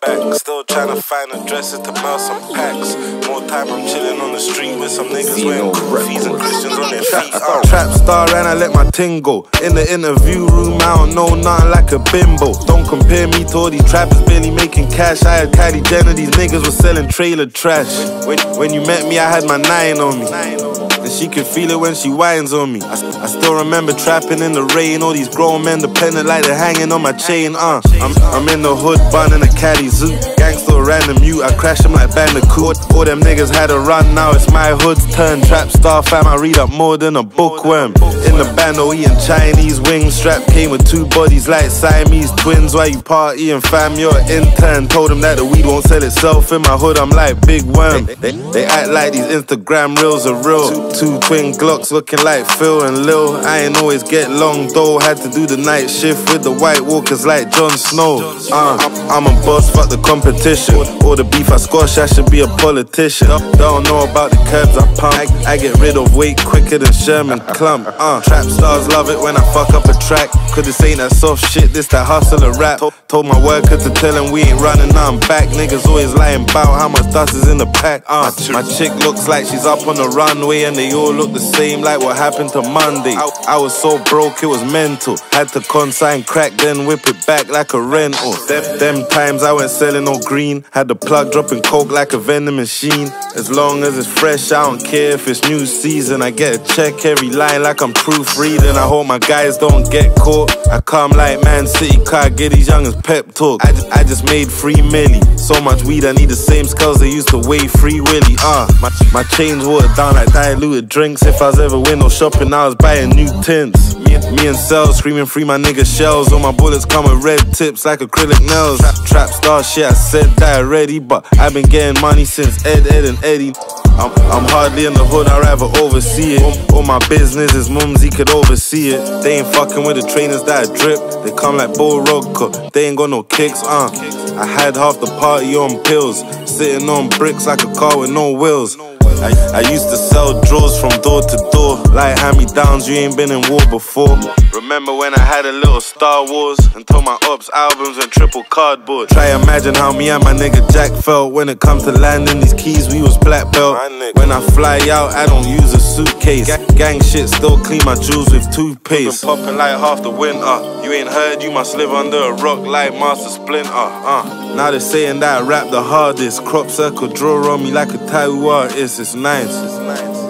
back. Still trying to find addresses to mail some packs. More time I'm chilling on the street with some niggas wearing goofies and Christians on their feet. Uh. Trap star and I let my ting go. In the interview room, I don't know nothing like a bimbo. Don't compare me to all these trappers barely making cash. I had Kylie Jenner, these niggas was selling trailer trash. When, when you met me, I had my nine on me. And she can feel it when she whines on me. I, I still remember trapping in the rain. All these grown men dependent like they're hanging on my chain. Uh, I'm, I'm in the hood, in a caddy zoo. Random mute, I crash them like Bandicoot. All them niggas had a run, now it's my hood's turn. Trap star fam, I read up more than a bookworm. In the band, oh, eating Chinese wings. Strap came with two bodies like Siamese twins. Why you partying, fam? You're an intern. Told them that the weed won't sell itself in my hood. I'm like Big Worm. They, they, act like these Instagram reels are real. Two twin Glocks looking like Phil and Lil. I ain't always get long though. Had to do the night shift with the White Walkers like Jon Snow. Uh, I'm a boss, fuck the competition. All the beef I squash, I should be a politician. Don't know about the curbs I pump. I, get rid of weight quicker than Sherman Klump. Uh, trap stars love it when I fuck up a track. Cause this ain't that soft shit, this that hustle and rap. Told my worker to tell him we ain't running, now I'm back. Niggas always lying about how much dust is in the pack. Uh, my chick looks like she's up on the runway and they all look the same like what happened to Monday. I, I was so broke, it was mental. Had to consign crack, then whip it back like a rental. Them, them times I went selling no green. Had the plug dropping coke like a vending machine. As long as it's fresh, I don't care if it's new season. I get a check every line like I'm proofreading. I hope my guys don't get caught. I come like Man City car, get these youngins pep talk. I just, I just made free milli. So much weed, I need the same skulls they used to weigh free willy. Uh, my, my chains watered down like diluted drinks. If I was ever window shopping, I was buying new tints. Me, and Cell screaming free my nigga shells. All my bullets come with red tips like acrylic nails. Trap star shit, I said that already, but I've been getting money since Ed, Ed, and Eddie. I'm, I'm hardly in the hood, I'd rather oversee it. All, all my business is mumsy could oversee it. They ain't fucking with the trainers that I drip. They come like Bull Rock, they ain't got no kicks, uh. I had half the party on pills, sitting on bricks like a car with no wheels. I, I used to sell drawers from door to door. Like hand me downs, you ain't been in war before. Remember when I had a little Star Wars and told my ops albums and triple cardboard. Try imagine how me and my nigga Jack felt when it comes to landing these keys. We was black belt. When I fly out, I don't use a suitcase. Gang shit still clean my jewels with toothpaste. Been popping like half the winter. You ain't heard, you must live under a rock like Master Splinter. Uh. Now they're saying that I rap the hardest. Crop circle draw on me like a tattoo artist. It's nice. It's nice.